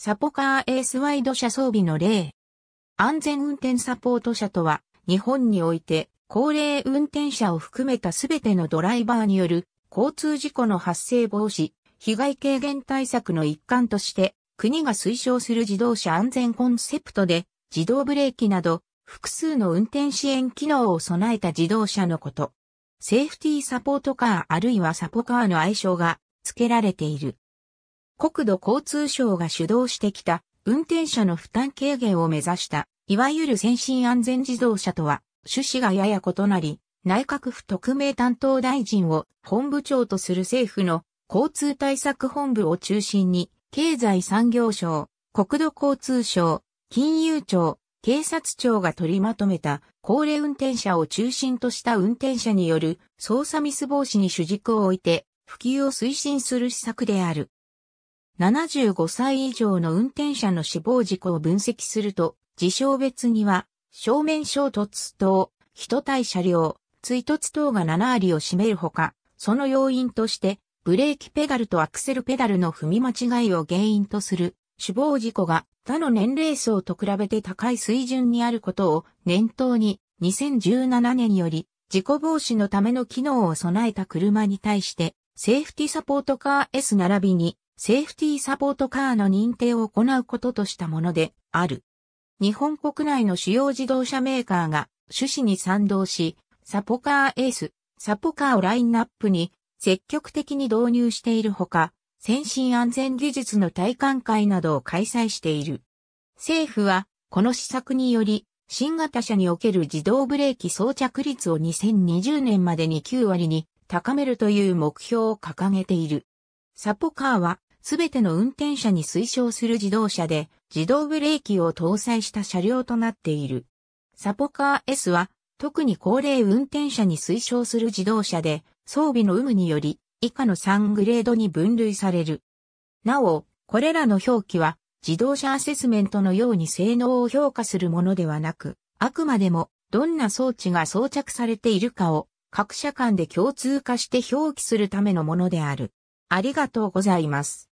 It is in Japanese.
サポカーエースワイド車装備の例。安全運転サポート車とは、日本において、高齢運転者を含めたすべてのドライバーによる交通事故の発生防止、被害軽減対策の一環として、国が推奨する自動車安全コンセプトで、自動ブレーキなど、複数の運転支援機能を備えた自動車のこと。セーフティーサポートカーあるいはサポカーの愛称が付けられている。国土交通省が主導してきた運転者の負担軽減を目指した、いわゆる先進安全自動車とは趣旨がやや異なり、内閣府特命担当大臣を本部長とする政府の交通対策本部を中心に、経済産業省、国土交通省、金融庁、警察庁が取りまとめた高齢運転者を中心とした運転者による操作ミス防止に主軸を置いて普及を推進する施策である。75歳以上の運転者の死亡事故を分析すると、事象別には、正面衝突等、人対車両、追突等が7割を占めるほか、その要因として、ブレーキペダルとアクセルペダルの踏み間違いを原因とする死亡事故が他の年齢層と比べて高い水準にあることを念頭に2017年より事故防止のための機能を備えた車に対してセーフティサポートカー S 並びにセーフティーサポートカーの認定を行うこととしたものである。日本国内の主要自動車メーカーが趣旨に賛同し、サポカーエース、サポカーをラインナップに積極的に導入しているほか、先進安全技術の体感会などを開催している。政府は、この施策により、新型車における自動ブレーキ装着率を2020年までに9割に高めるという目標を掲げている。サポカーはすべての運転者に推奨する自動車で自動ブレーキを搭載した車両となっている。サポカー S は特に高齢運転者に推奨する自動車で装備の有無により以下の3グレードに分類される。なお、これらの表記は自動車アセスメントのように性能を評価するものではなく、あくまでもどんな装置が装着されているかを各社間で共通化して表記するためのものである。ありがとうございます。